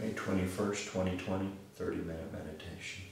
May 21st, 2020, 30 minute meditation.